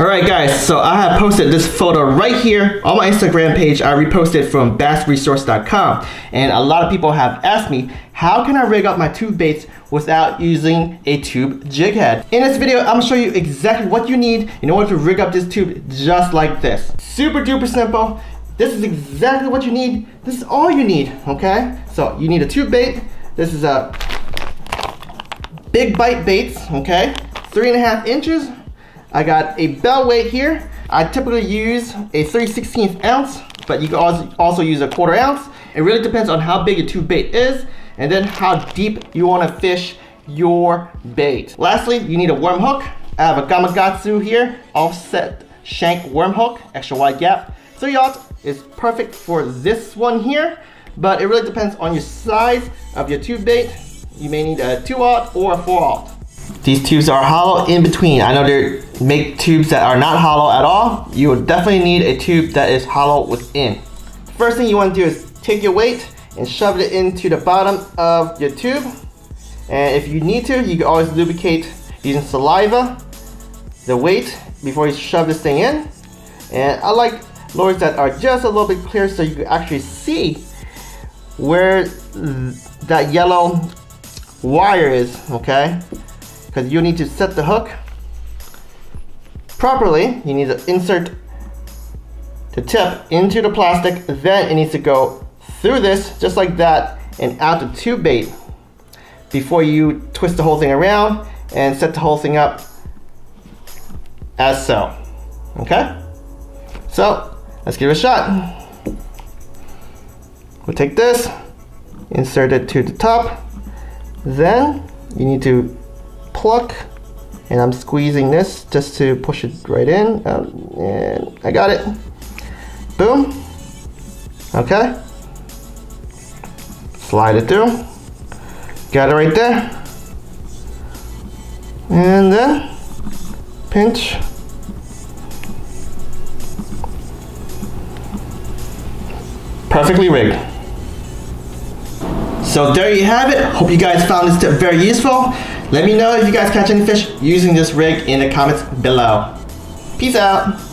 Alright guys, so I have posted this photo right here on my Instagram page. I reposted from bassresource.com and a lot of people have asked me how can I rig up my tube baits without using a tube jig head. In this video, I'm gonna show you exactly what you need in order to rig up this tube just like this. Super duper simple. This is exactly what you need. This is all you need, okay? So you need a tube bait. This is a big bite baits, okay? Three and a half inches I got a bell weight here. I typically use a 3 16th ounce, but you can also, use a quarter ounce. It really depends on how big your tube bait is and then how deep you want to fish your bait. Lastly, you need a worm hook. I have a Gamakatsu here, offset shank worm hook, extra wide gap. 3 aught is perfect for this one here, but it really depends on your size of your tube bait. You may need a 2 aught or a 4 aught. These tubes are hollow in between. I know they make tubes that are not hollow at all. You will definitely need a tube that is hollow within. First thing you want to do is take your weight and shove it into the bottom of your tube. And if you need to, you can always lubricate using saliva, the weight, before you shove this thing in. And I like lures that are just a little bit clear so you can actually see where that yellow wire is, okay? Because you need to set the hook properly. You need to insert the tip into the plastic, then it needs to go through this just like that and out the tube bait before you twist the whole thing around and set the whole thing up as so. Okay? So, let's give it a shot. We'll take this, insert it to the top, then you need to pluck and I'm squeezing this just to push it right in um, and I got it. Boom. Okay. Slide it through. Got it right there. And then pinch. Perfectly rigged. So there you have it. Hope you guys found this tip very useful let me know if you guys catch any fish using this rig in the comments below. Peace out.